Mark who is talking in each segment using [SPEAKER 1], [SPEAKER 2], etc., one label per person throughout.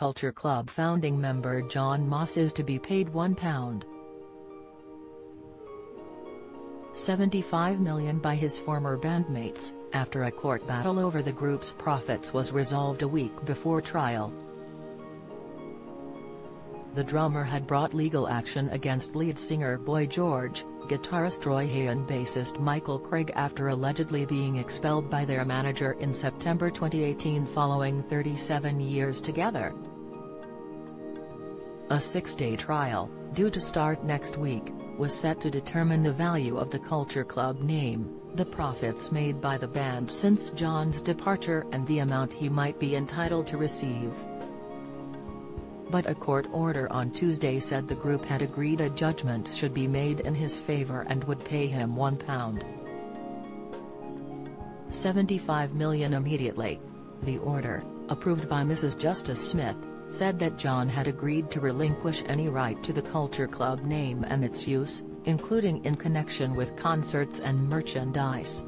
[SPEAKER 1] Culture Club founding member Jon Moss is to be paid £1. 75 million by his former bandmates, after a court battle over the group's profits was resolved a week before trial. The drummer had brought legal action against lead singer Boy George, guitarist Roy Hay and bassist Michael Craig after allegedly being expelled by their manager in September 2018 following 37 years together. A six-day trial, due to start next week, was set to determine the value of the Culture Club name, the profits made by the band since Jon's departure and the amount he might be entitled to receive but a court order on Tuesday said the group had agreed a judgment should be made in his favor and would pay him £1. 75 million immediately. The order, approved by Mrs. Justice Smith, said that Jon had agreed to relinquish any right to the Culture Club name and its use, including in connection with concerts and merchandise.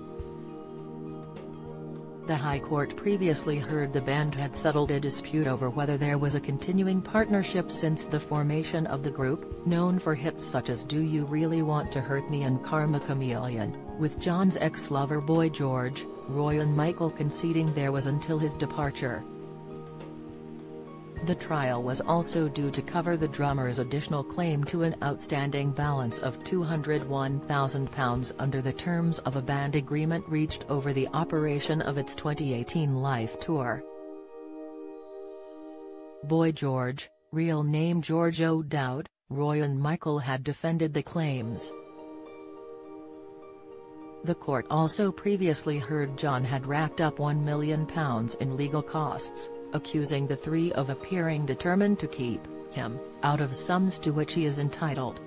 [SPEAKER 1] The High Court previously heard the band had settled a dispute over whether there was a continuing partnership since the formation of the group, known for hits such as Do You Really Want to Hurt Me and Karma Chameleon, with Jon's ex-lover Boy George, Roy and Michael conceding there was until his departure. The trial was also due to cover the drummer's additional claim to an outstanding balance of £201,000 under the terms of a band agreement reached over the operation of its 2018 live tour. Boy George, real name George O'Dowd, Roy and Michael had defended the claims. The court also previously heard Jon had racked up £1 million in legal costs accusing the three of appearing determined to keep him out of sums to which he is entitled.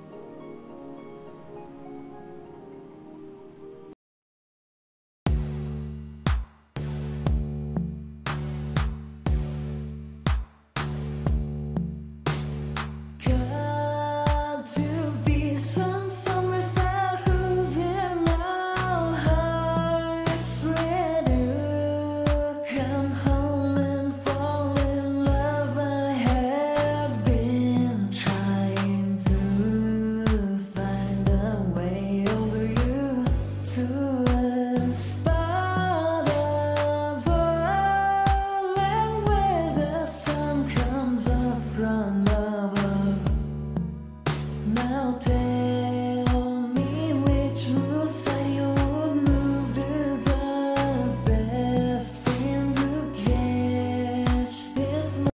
[SPEAKER 1] melted.